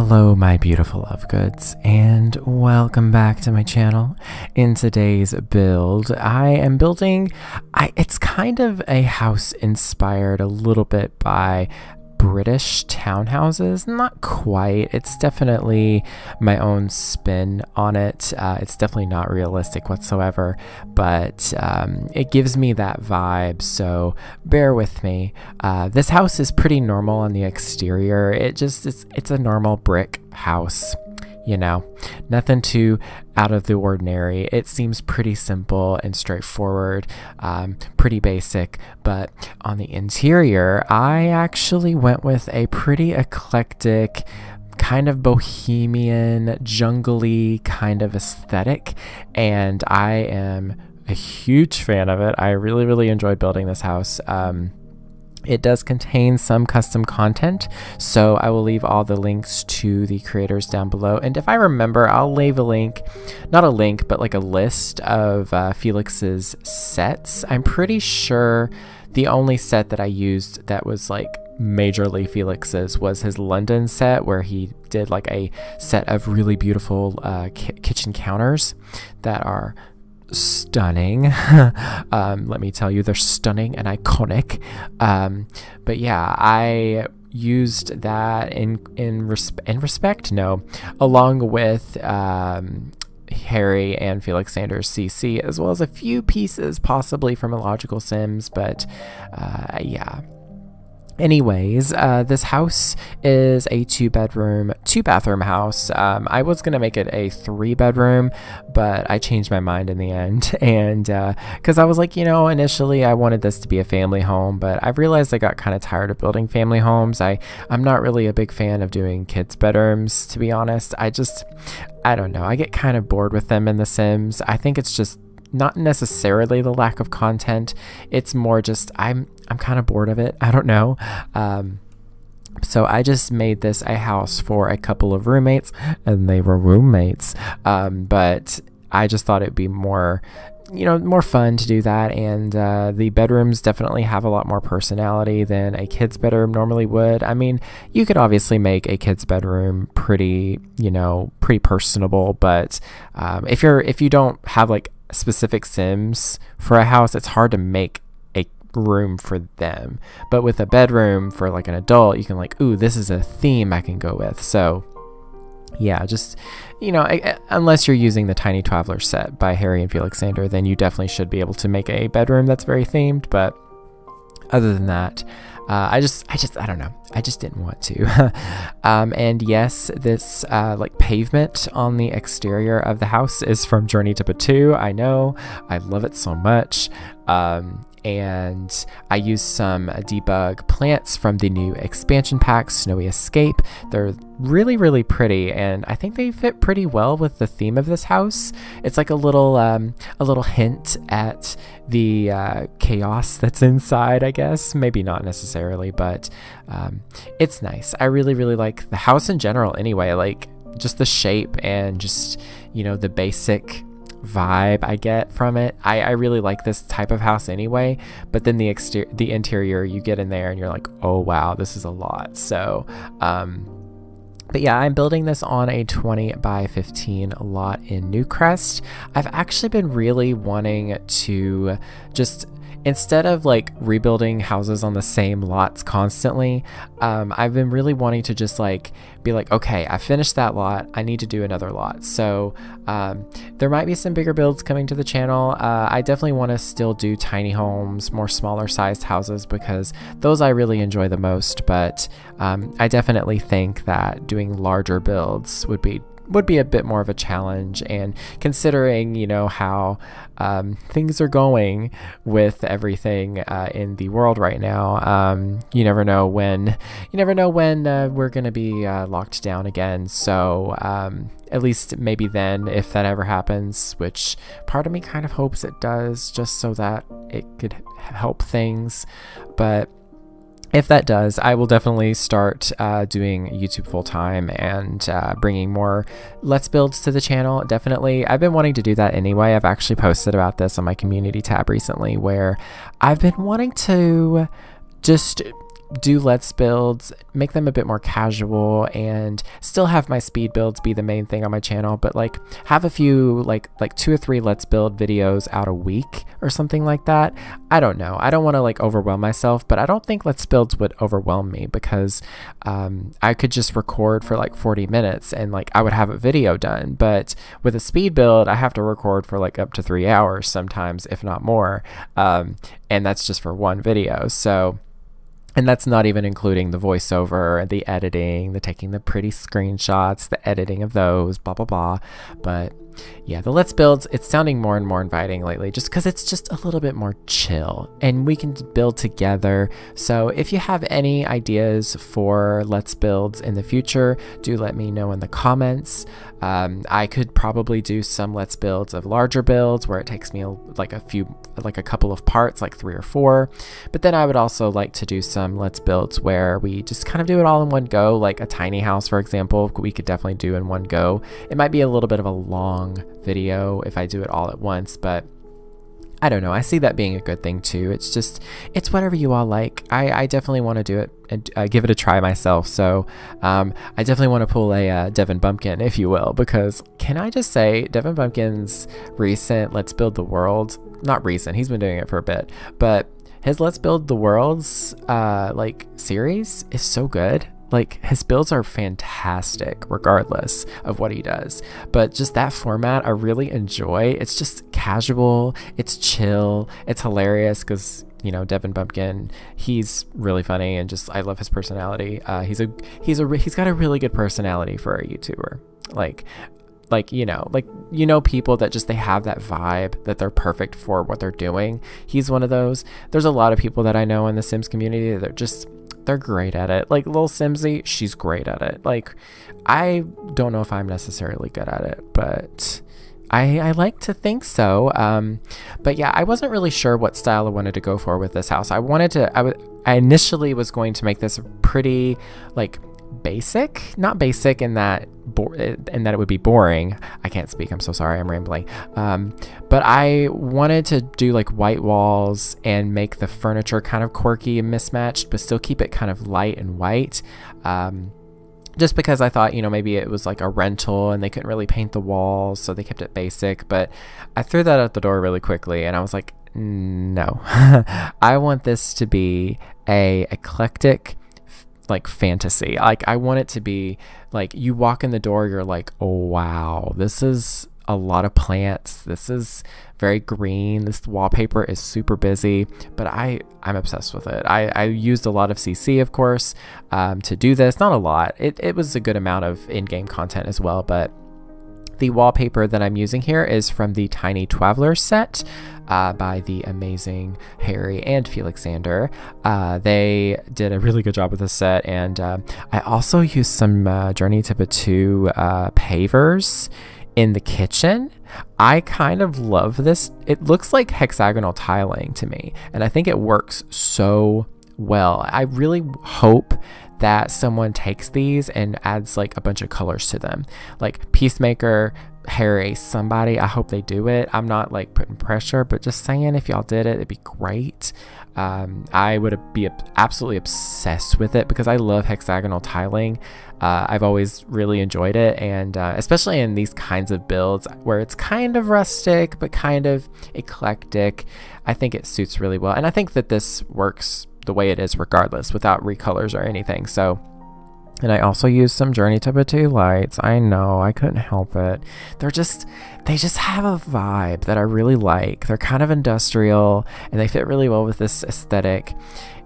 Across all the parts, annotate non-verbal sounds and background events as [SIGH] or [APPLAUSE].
Hello, my beautiful love goods, and welcome back to my channel. In today's build, I am building, I, it's kind of a house inspired a little bit by British townhouses. Not quite. It's definitely my own spin on it. Uh, it's definitely not realistic whatsoever, but um, it gives me that vibe. So bear with me. Uh, this house is pretty normal on the exterior. It just it's it's a normal brick house you know, nothing too out of the ordinary. It seems pretty simple and straightforward, um, pretty basic. But on the interior, I actually went with a pretty eclectic, kind of bohemian, jungly kind of aesthetic, and I am a huge fan of it. I really, really enjoyed building this house. Um, it does contain some custom content, so I will leave all the links to the creators down below. And if I remember, I'll leave a link, not a link, but like a list of uh, Felix's sets. I'm pretty sure the only set that I used that was like majorly Felix's was his London set, where he did like a set of really beautiful uh, kitchen counters that are stunning. [LAUGHS] um, let me tell you, they're stunning and iconic. Um, but yeah, I used that in in, resp- in respect, no, along with um, Harrie and Felixandre's CC, as well as a few pieces possibly from Illogical Sims, but uh, yeah. Anyways, uh, this house is a two bedroom, two bathroom house. Um, I was gonna make it a three bedroom, but I changed my mind in the end. [LAUGHS] And because uh, I was like, you know, initially I wanted this to be a family home, but I realized I got kind of tired of building family homes. I, I'm not really a big fan of doing kids' bedrooms, to be honest. I just, I don't know. I get kind of bored with them in The Sims. I think it's just not necessarily the lack of content. It's more just I'm I'm kind of bored of it. [LAUGHS] I don't know. Um, so I just made this a house for a couple of roommates, and they were roommates. Um, but I just thought it'd be more, you know, more fun to do that. And uh, the bedrooms definitely have a lot more personality than a kid's bedroom normally would. I mean, you could obviously make a kid's bedroom pretty, you know, pretty personable. But um, if you're if you don't have like specific sims for a house, it's hard to make a room for them. But with a bedroom for like an adult, you can like, ooh, this is a theme I can go with. So yeah, just you know, unless you're using the Tiny Traveler set by Harrie and Felixandre, then you definitely should be able to make a bedroom that's very themed. But other than that, uh, I just, I just, I don't know. I just didn't want to. [LAUGHS] um, and yes, this uh, like pavement on the exterior of the house is from Journey to Batuu. I know, I love it so much. Um, and I used some debug plants from the new expansion pack, Snowy Escape. They're really, really pretty, and I think they fit pretty well with the theme of this house. It's like a little, um, a little hint at the uh, chaos that's inside, I guess. Maybe not necessarily, but um, it's nice. I really, really like the house in general. Anyway, like just the shape and just you know the basic vibe I get from it. I, I really like this type of house anyway, but then the exterior, the interior, you get in there and you're like, oh wow, this is a lot. So, um, but yeah, I'm building this on a 20 by 15 lot in Newcrest. I've actually been really wanting to just instead of like rebuilding houses on the same lots constantly, um, I've been really wanting to just like be like, okay, I finished that lot. I need to do another lot. So um, there might be some bigger builds coming to the channel. Uh, I definitely want to still do tiny homes, more smaller sized houses because those I really enjoy the most. But um, I definitely think that doing larger builds would be would be a bit more of a challenge. And considering, you know, how um, things are going with everything uh, in the world right now, um, you never know when, you never know when uh, we're going to be uh, locked down again. So um, at least maybe then, if that ever happens, which part of me kind of hopes it does, just so that it could help things. But if that does, I will definitely start uh, doing YouTube full time and uh, bringing more Let's Builds to the channel. Definitely, I've been wanting to do that anyway. I've actually posted about this on my community tab recently where I've been wanting to just do let's builds, make them a bit more casual and still have my speed builds be the main thing on my channel, but like have a few like like two or three let's build videos out a week or something like that. I don't know. I don't want to like overwhelm myself, but I don't think let's builds would overwhelm me because um, I could just record for like 40 minutes and like I would have a video done. But with a speed build, I have to record for like up to three hours sometimes, if not more. Um, and that's just for one video. So and that's not even including the voiceover, the editing, the taking the pretty screenshots, the editing of those, blah, blah, blah. But yeah, the Let's Builds, it's sounding more and more inviting lately just because it's just a little bit more chill and we can build together. So if you have any ideas for Let's Builds in the future, do let me know in the comments. Um, I could probably do some Let's Builds of larger builds where it takes me like a few, like a couple of parts, like three or four. But then I would also like to do some Let's Builds where we just kind of do it all in one go, like a tiny house, for example, we could definitely do in one go. It might be a little bit of a long video if I do it all at once, but I don't know. I see that being a good thing too. It's just, it's whatever you all like. I, I definitely want to do it and uh, give it a try myself. So um, I definitely want to pull a uh, Devin Bumpkin, if you will, because can I just say, Devin Bumpkin's recent Let's Build the World, not recent, he's been doing it for a bit, but his Let's Build the Worlds uh, like series is so good. Like his builds are fantastic regardless of what he does. But just that format I really enjoy. It's just casual, it's chill, it's hilarious cuz you know Devin Bumpkin, he's really funny and just I love his personality. Uh, he's a he's a he's got a really good personality for a YouTuber. Like like you know like you know people that just they have that vibe that they're perfect for what they're doing he's one of those there's a lot of people that i know in the sims community that are just they're great at it. Like Lilsimsie, she's great at it. Like I don't know if I'm necessarily good at it, but I, I like to think so. Um, but yeah, I wasn't really sure what style I wanted to go for with this house. I wanted to, I, w- I initially was going to make this pretty like basic, not basic in that in that it would be boring. I can't speak. I'm so sorry. I'm rambling. Um, but I wanted to do like white walls and make the furniture kind of quirky and mismatched, but still keep it kind of light and white. Um, just because I thought, you know, maybe it was like a rental and they couldn't really paint the walls, so they kept it basic. But I threw that out the door really quickly and I was like, no, [LAUGHS] I want this to be a eclectic like fantasy. Like I want it to be like you walk in the door, you're like, oh wow, this is a lot of plants. This is very green. This wallpaper is super busy, but I I'm obsessed with it. I, I used a lot of CC, of course, um, to do this. Not a lot. It it was a good amount of in-game content as well, but the wallpaper that I'm using here is from the Tiny Traveler set uh, by the amazing Harrie and Felixandre. Uh, they did a really good job with the set, and uh, I also used some uh, Journey to Batuu uh, pavers in the kitchen. I kind of love this. It looks like hexagonal tiling to me, and I think it works so well. I really hope that someone takes these and adds like a bunch of colors to them. Like Peacemaker, Harrie, somebody, I hope they do it. I'm not like putting pressure, but just saying if y'all did it, it'd be great. Um, I would be absolutely obsessed with it because I love hexagonal tiling. Uh, I've always really enjoyed it, and uh, especially in these kinds of builds where it's kind of rustic but kind of eclectic, I think it suits really well. And I think that this works the way it is regardless without recolors or anything. So, and I also used some Journey Batuu lights. I know, I couldn't help it. They're just, they just have a vibe that I really like. They're kind of industrial and they fit really well with this aesthetic.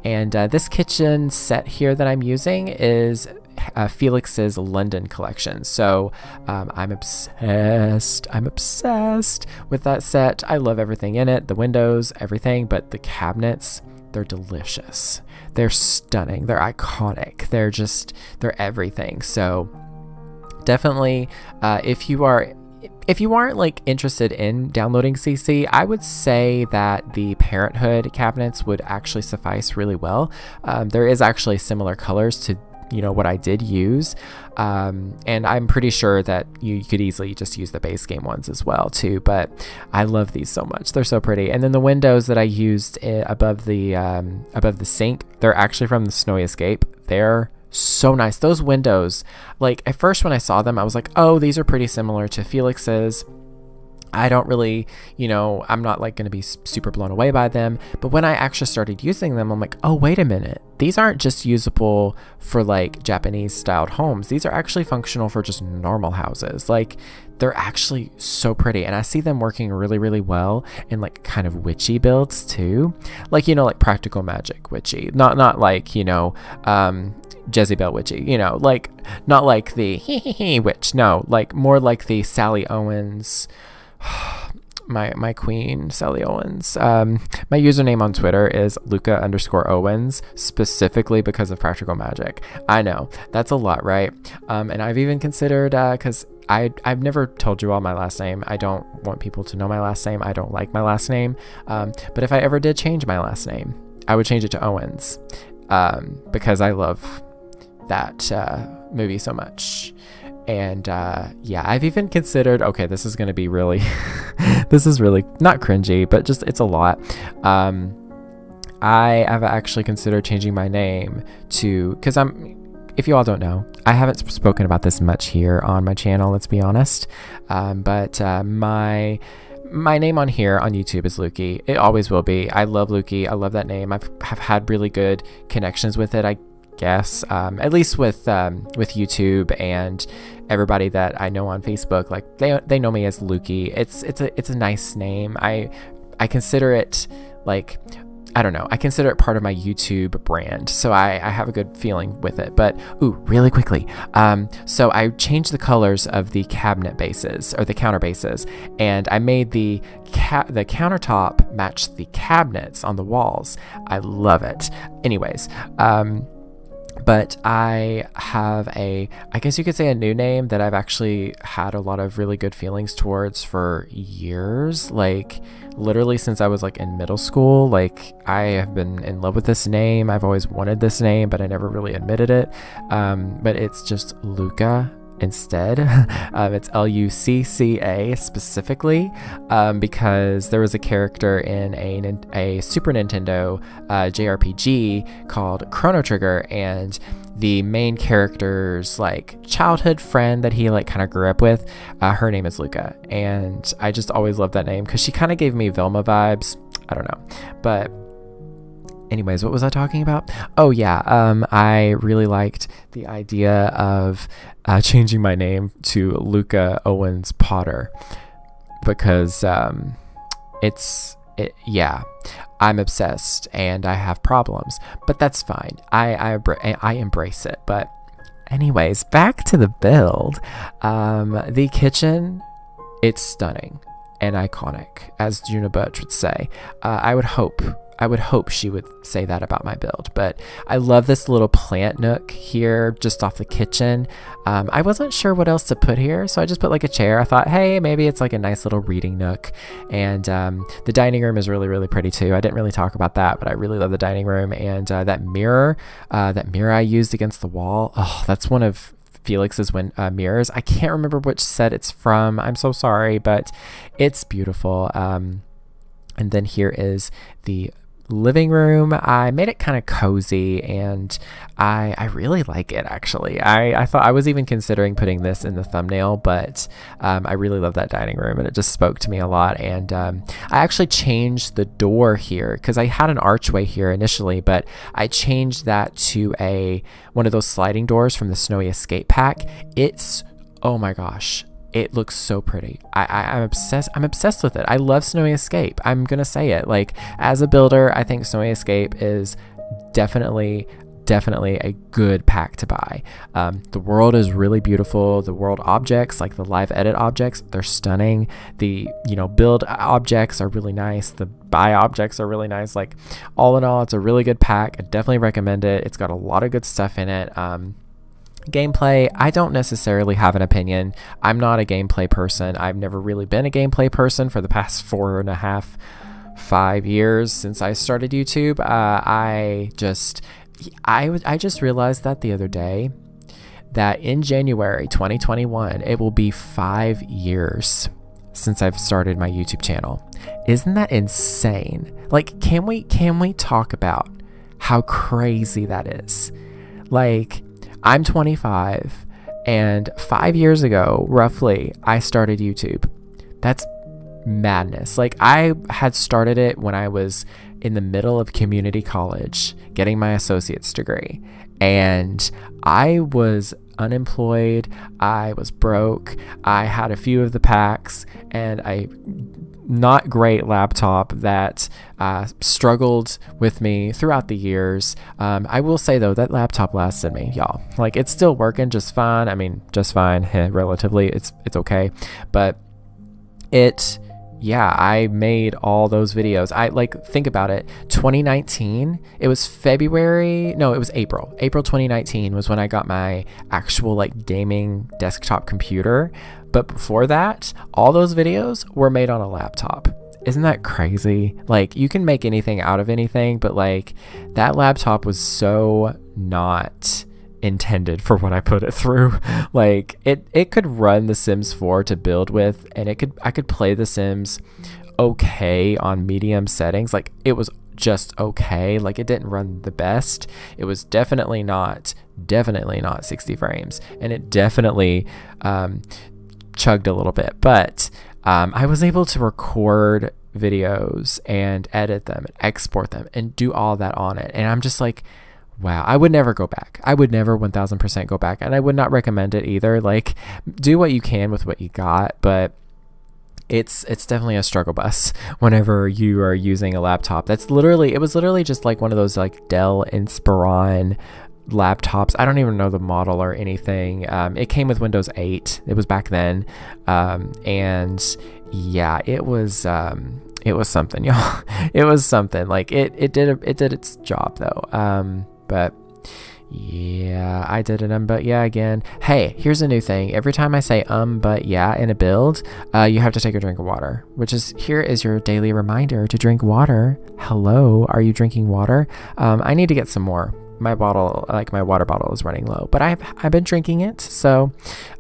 And uh, this kitchen set here that I'm using is uh, Felix's London collection. So um, I'm obsessed. I'm obsessed with that set. I love everything in it the windows, everything, but the cabinets they're delicious. They're stunning. They're iconic. They're just, they're everything. So definitely, uh, if you are if you aren't like interested in downloading CC, I would say that the Parenthood cabinets would actually suffice really well. Um, there is actually similar colors to you know what I did use, um, and I'm pretty sure that you could easily just use the base game ones as well too. But I love these so much; they're so pretty. And then the windows that I used eh, above the um, above the sink, they're actually from the Snowy Escape. They're so nice. Those windows, like at first when I saw them, I was like, oh, these are pretty similar to Felix's. I don't really, you know, I'm not like going to be super blown away by them. But when I actually started using them, I'm like, oh, wait a minute. These aren't just usable for like Japanese styled homes. These are actually functional for just normal houses. Like, they're actually so pretty. And I see them working really, really well in like kind of witchy builds too. Like, you know, like practical magic witchy. Not, not like, you know, um, Jezebel witchy, you know, like not like the [LAUGHS] hee hee hee witch, no, like more like the Sally Owens [SIGHS] my my queen Sally Owens. Um, my username on Twitter is Lucca underscore Owens, specifically because of Practical Magic. I know that's a lot, right? Um, and I've even considered because. Uh, I, I've never told you all my last name. I don't want people to know my last name. I don't like my last name. Um, but if I ever did change my last name, I would change it to Owens um, because I love that uh, movie so much. And uh, yeah, I've even considered okay, this is to be really, [LAUGHS] this is really not cringy, but just it's a lot. Um, I have actually considered changing my name to, because I'm, if you all don't know, I haven't spoken about this much here on my channel, let's be honest. Um, but uh, my my name on here on YouTube is Lukey. It always will be. I love Lukey. I love that name. I've have had really good connections with it. I guess um, at least with um, with YouTube and everybody that I know on Facebook like they they know me as Lukey it's it's a it's a nice name I I consider it like I don't know. I consider it part of my YouTube brand, so I, I have a good feeling with it. But ooh, really quickly, um, so I changed the colors of the cabinet bases or the counter bases, and I made the ca- the countertop match the cabinets on the walls. I love it. Anyways, um, but I have a, I guess you could say a new name that I've actually had a lot of really good feelings towards for years. Like, literally since I was like in middle school. Like, I have been in love with this name. I've always wanted this name, but I never really admitted it. Um, but it's just Lucca instead. [LAUGHS] um, it's L U C C A specifically um, because there was a character in a, a Super Nintendo uh, JRPG called Chrono Trigger, and the main character's like childhood friend that he like kind of grew up with, uh, her name is Lucca, and I just always loved that name because she kind of gave me Velma vibes. I don't know, but anyways, what was I talking about? Oh yeah, um, I really liked the idea of uh, changing my name to Lucca Owens Potter because um, it's it, yeah, I'm obsessed and I have problems, but that's fine. I I, I embrace it. But anyways, back to the build. Um, the kitchen, it's stunning and iconic, as Juno Birch would say. Uh, I would hope I would hope she would say that about my build, but I love this little plant nook here just off the kitchen. Um, I wasn't sure what else to put here, so I just put like a chair. I thought, hey, maybe it's like a nice little reading nook. And um, the dining room is really, really pretty too. I didn't really talk about that, but I really love the dining room. And uh, that mirror, uh, that mirror I used against the wall, oh, that's one of Felix's when, uh, mirrors. I can't remember which set it's from. I'm so sorry, but it's beautiful. Um, and then here is the living room. I made it kind of cozy and I, I really like it actually. I, I thought I was even considering putting this in the thumbnail, but um, I really love that dining room and it just spoke to me a lot. And um, I actually changed the door here because I had an archway here initially, but I changed that to a one of those sliding doors from the Snowy Escape pack. It's oh my gosh it looks so pretty. I, I am obsessed. I'm obsessed with it. I love Snowy Escape. I'm gonna say it. Like as a builder, I think Snowy Escape is definitely definitely a good pack to buy. Um, the world is really beautiful. The world objects, like the live edit objects, they're stunning. The you know build objects are really nice. The buy objects are really nice. Like all in all, it's a really good pack. I definitely recommend it. It's got a lot of good stuff in it. Um, Gameplay, I don't necessarily have an opinion. I'm not a gameplay person. I've never really been a gameplay person for the past [LAUGHS] four and a half, five years since I started YouTube. Uh, I just I, I just realized that the other day that in January 2021, it will be five years since I've started my YouTube channel. Isn't that insane? Like, can we can we talk about how crazy that is? Like, I'm 25, and five years ago, roughly, I started YouTube. That's madness. Like, I had started it when I was in the middle of community college getting my associate's degree. And I was unemployed. I was broke. I had a few of the packs and a not great laptop that uh, struggled with me throughout the years. Um, I will say though, that laptop lasted me, y'all. Like it's still working just fine. I mean, just fine, [LAUGHS] relatively. It's it's okay, but it yeah, I made all those videos. I like think about it. 2019, it was February, no, it was April. April 2019 was when I got my actual like gaming desktop computer. But before that, all those videos were made on a laptop. Isn't that crazy? Like you can make anything out of anything, but like that laptop was so not intended for what I put it through. [LAUGHS] like it it could run The Sims 4 to build with and it could I could play The Sims okay on medium settings. Like it was just okay. Like it didn't run the best. It was definitely not definitely not 60 frames and it definitely um, chugged a little bit. But um, I was able to record videos and edit them and export them and do all that on it. And I'm just like Wow, I would never go back. I would never 1000% go back. And I would not recommend it either. Like, do what you can with what you got, but it's it's definitely a struggle bus [LAUGHS] whenever you are using a laptop. That's literally it was literally just like one of those like Dell Inspiron laptops. I don't even know the model or anything. Um, it came with Windows 8. It was back then, um, and yeah, it was um, it was something, [LAUGHS] y'all. it was something. Like it it did it did its job though. Um, but yeah, I did an um but yeah again. Hey, here's a new thing. Every time I say um but yeah in a build, uh, you have to take a drink of water, which is here is your daily reminder to drink water. Hello, are you drinking water? Um, I need to get some more. My bottle, like my water bottle, is running low, but I've I've been drinking it. So,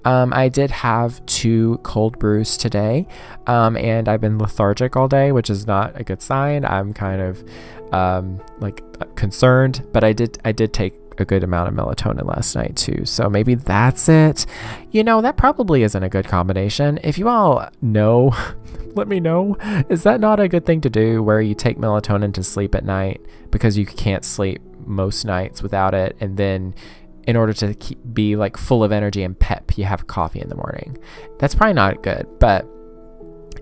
um, I did have two cold brews today, um, and I've been lethargic all day, which is not a good sign. I'm kind of um, like uh, concerned, but I did I did take a good amount of melatonin last night too. So maybe that's it. You know, that probably isn't a good combination. If you all know, [LAUGHS] let me know. Is that not a good thing to do where you take melatonin to sleep at night because you can't sleep most nights without it and then in order to keep, be like full of energy and pep, you have coffee in the morning. That's probably not good, but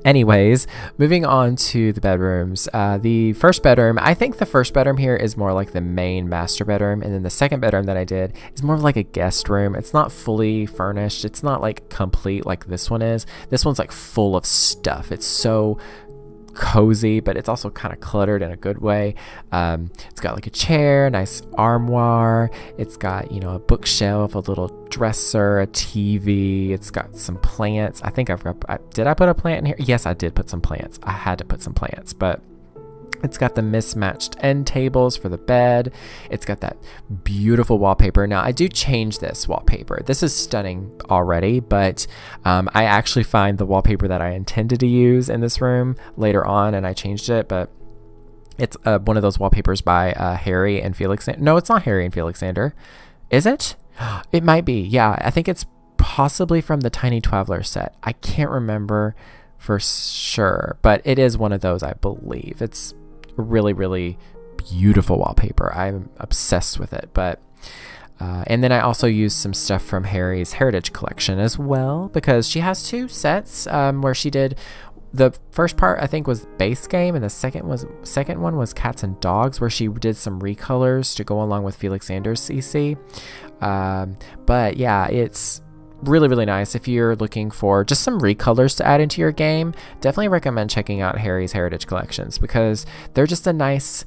Anyways, moving on to the bedrooms. Uh, the first bedroom, I think the first bedroom here is more like the main master bedroom, and then the second bedroom that I did is more of like a guest room. It's not fully furnished, it's not like complete like this one is. This one's like full of stuff. It's so cozy, but it's also kind of cluttered in a good way. Um, it's got like a chair, nice armoire. It's got, you know, a bookshelf, a little dresser, a TV. It's got some plants. I think I've got, I, did I put a plant in here? Yes, I did put some plants. I had to put some plants, but it's got the mismatched end tables for the bed. It's got that beautiful wallpaper. Now, I do change this wallpaper. This is stunning already, but um, I actually find the wallpaper that I intended to use in this room later on, and I changed it, but it's uh, one of those wallpapers by uh, Harrie and Felix. No, it's not Harrie and Felixandre. Is it? [GASPS] It might be. Yeah, I think it's possibly from the Tiny Traveler set. I can't remember for sure, but it is one of those, I believe. It's really, really beautiful wallpaper. I'm obsessed with it. But uh, and then I also used some stuff from Harrie's Heritage Collection as well because she has two sets um, where she did the first part I think was base game and the second was second one was cats and dogs where she did some recolors to go along with Felixandre's CC. Um, but yeah, it's really, really nice. If you're looking for just some recolors to add into your game, definitely recommend checking out Harrie's Heritage Collections because they're just a nice,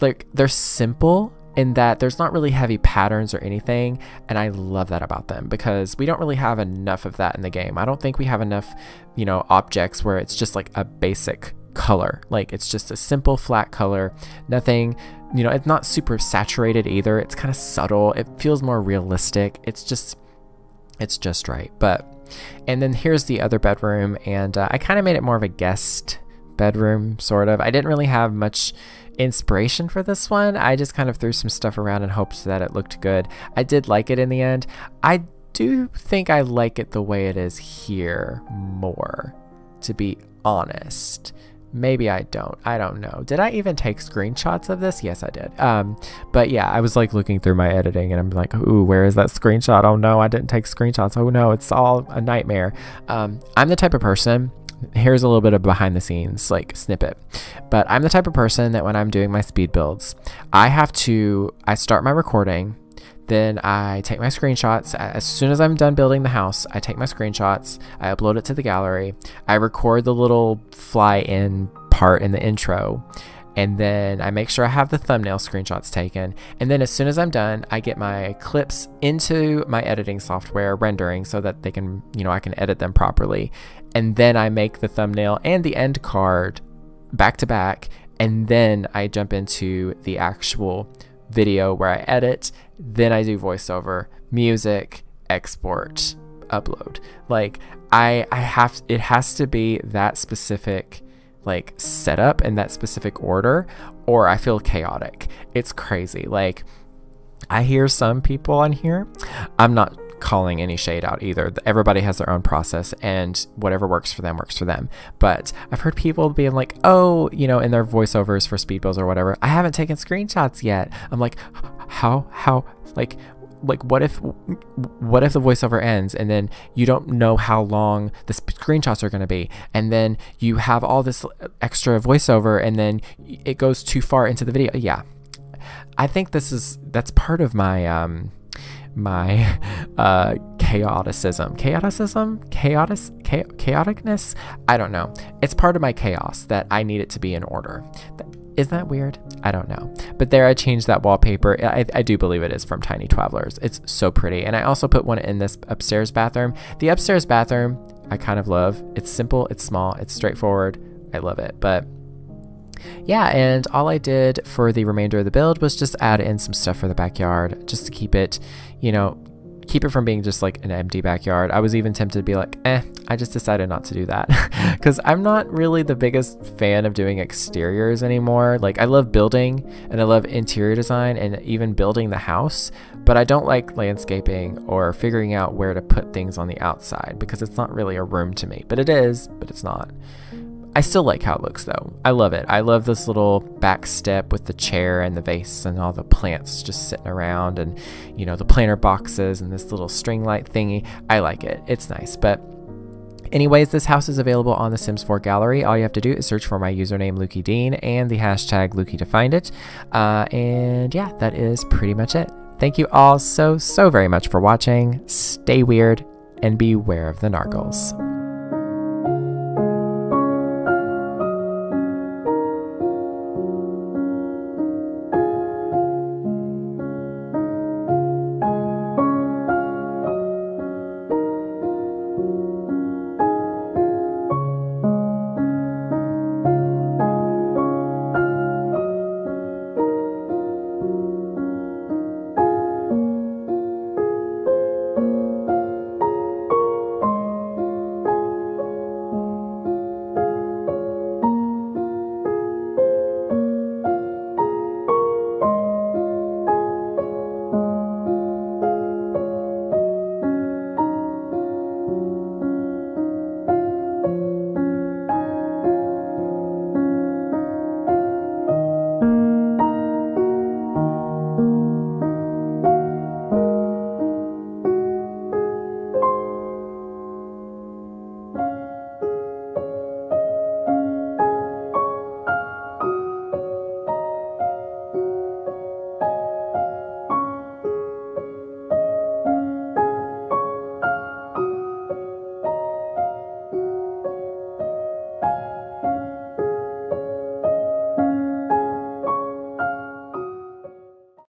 like, they're simple in that there's not really heavy patterns or anything. And I love that about them because we don't really have enough of that in the game. I don't think we have enough, you know, objects where it's just like a basic color. Like it's just a simple flat color. Nothing, you know, it's not super saturated either. It's kind of subtle. It feels more realistic. It's just it's just right. But and then here's the other bedroom and uh, I kind of made it more of a guest bedroom sort of. I didn't really have much inspiration for this one. I just kind of threw some stuff around and hoped that it looked good. I did like it in the end. I do think I like it the way it is here more, to be honest. Maybe I don't. I don't know. Did I even take screenshots of this? Yes, I did. Um, but yeah, I was like looking through my editing and I'm like, ooh, where is that screenshot? Oh no, I didn't take screenshots. Oh no, it's all a nightmare. Um, I'm the type of person here's a little bit of behind the scenes like snippet but i'm the type of person that when i'm doing my speed builds i have to i start my recording then I take my screenshots. As soon as I'm done building the house, I take my screenshots, I upload it to the gallery, I record the little fly in part in the intro, and then I make sure I have the thumbnail screenshots taken. And then as soon as I'm done, I get my clips into my editing software rendering so that they can, you know, I can edit them properly. And then I make the thumbnail and the end card back to back. And then I jump into the actual video where I edit, then I do voiceover, music, export, upload. Like I I have it has to be that specific like setup in that specific order or I feel chaotic. It's crazy. Like I hear some people on here. I'm not calling any shade out either. Everybody has their own process and whatever works for them works for them. But I've heard people being like, oh, you know, in their voiceovers for speed builds or whatever, I haven't taken screenshots yet. I'm like, how, how, like, like what if what if the voiceover ends and then you don't know how long the screenshots are going to be and then you have all this extra voiceover and then it goes too far into the video yeah i think this is that's part of my um my [LAUGHS] uh, chaoticism. Chaoticism? Chaotic, chaoticness? I don't know. It's part of my chaos that I need it to be in order. Isn't that weird? I don't know. But there I changed that wallpaper. I, I do believe it is from Tiny Travelers. It's so pretty. And I also put one in this upstairs bathroom. The upstairs bathroom I kind of love. It's simple, it's small, it's straightforward. I love it. But yeah, and all I did for the remainder of the build was just add in some stuff for the backyard just to keep it, you know, keep it from being just like an empty backyard. I was even tempted to be like, eh, I just decided not to do that. [LAUGHS] Because I'm not really the biggest fan of doing exteriors anymore. Like, I love building and I love interior design and even building the house, but I don't like landscaping or figuring out where to put things on the outside because it's not really a room to me. But it is, but it's not. I still like how it looks though. I love it. I love this little back step with the chair and the vase and all the plants just sitting around and, you know, the planter boxes and this little string light thingy. I like it. It's nice. But Anyways, this house is available on the Sims 4 gallery. All you have to do is search for my username Lukey Dean and the hashtag Lukey to find it. Uh, and yeah, that is pretty much it. Thank you all so, so very much for watching. Stay weird and beware of the nargles.